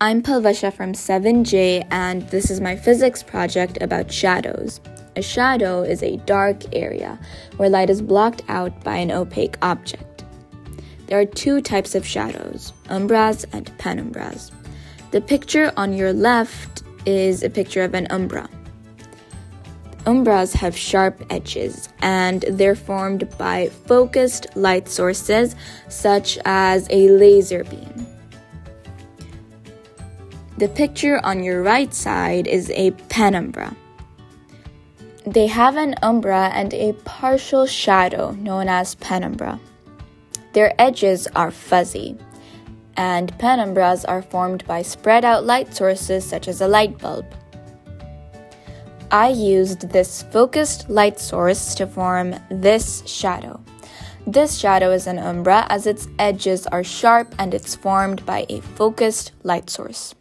I'm Palvasha from 7J, and this is my physics project about shadows. A shadow is a dark area where light is blocked out by an opaque object. There are two types of shadows umbras and penumbras. The picture on your left is a picture of an umbra. Umbras have sharp edges and they're formed by focused light sources such as a laser beam. The picture on your right side is a penumbra. They have an umbra and a partial shadow known as penumbra. Their edges are fuzzy, and penumbras are formed by spread out light sources such as a light bulb. I used this focused light source to form this shadow. This shadow is an umbra as its edges are sharp and it's formed by a focused light source.